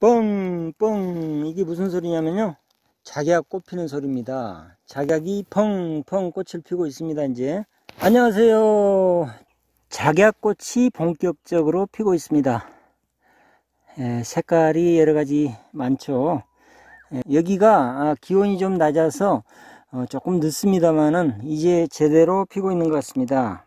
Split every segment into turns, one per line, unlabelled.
뻥뻥. 이게 무슨 소리냐면요. 작약 꽃 피는 소리입니다. 작약이 펑펑 꽃을 피고 있습니다 이제. 안녕하세요. 작약꽃이 본격적으로 피고 있습니다. 에, 색깔이 여러가지 많죠. 에, 여기가 아, 기온이 좀 낮아서 어, 조금 늦습니다만은 이제 제대로 피고 있는 것 같습니다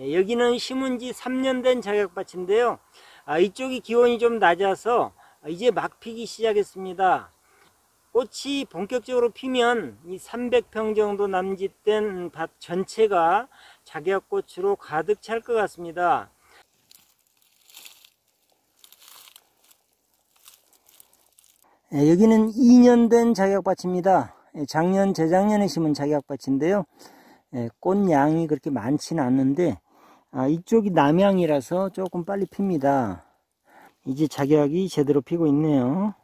예, 여기는 심은 지 3년 된 작약밭인데요. 아, 이쪽이 기온이 좀 낮아서 이제 막 피기 시작했습니다. 꽃이 본격적으로 피면 이 300평 정도 남짓된 밭 전체가 작약꽃으로 가득 찰 것 같습니다. 예, 여기는 2년 된 작약밭입니다. 예, 작년, 재작년에 심은 작약밭인데요. 예, 꽃양이 그렇게 많지는 않는데 아, 이쪽이 남향이라서 조금 빨리 핍니다. 이제 작약이 제대로 피고 있네요.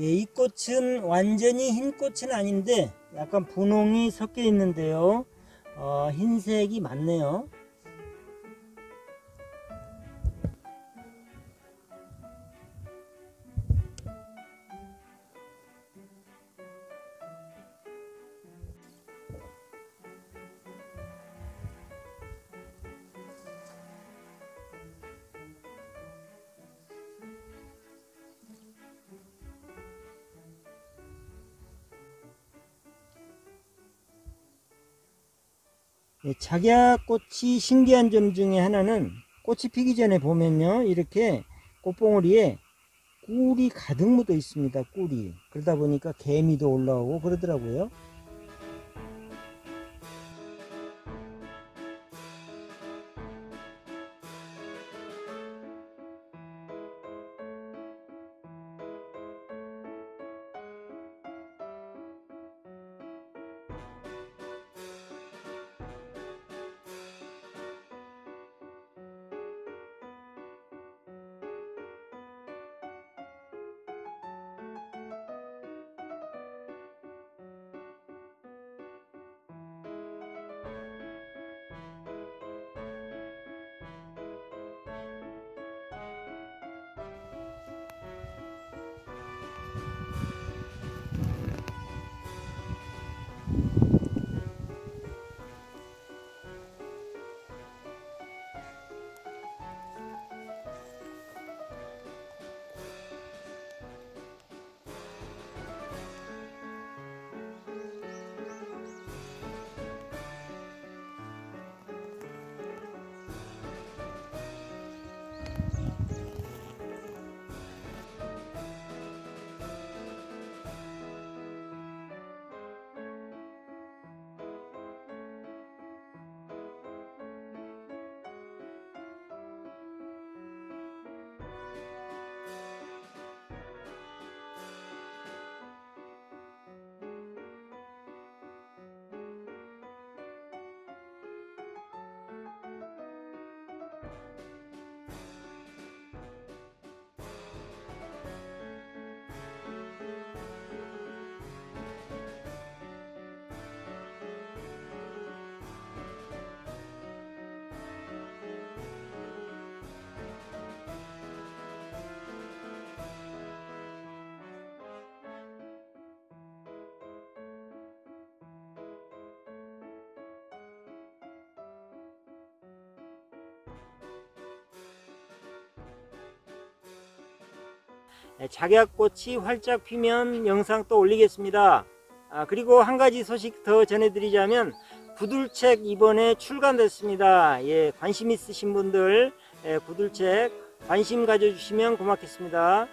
예, 이 꽃은 완전히 흰 꽃은 아닌데 약간 분홍이 섞여 있는데요. 어, 흰색이 많네요. 예, 작약꽃이 신기한 점 중에 하나는 꽃이 피기 전에 보면요 이렇게 꽃봉오리에 꿀이 가득 묻어 있습니다 꿀이. 그러다 보니까 개미도 올라오고 그러더라고요. 작약꽃이 활짝 피면 영상 또 올리겠습니다. 아, 그리고 한 가지 소식 더 전해드리자면 구들책 이번에 출간됐습니다. 예, 관심 있으신 분들 예, 구들책 관심 가져주시면 고맙겠습니다.